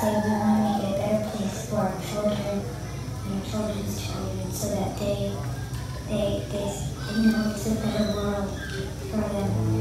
say we want to make it a better place for our children and our children's children so that they, they, they, you know, it's a better world for them.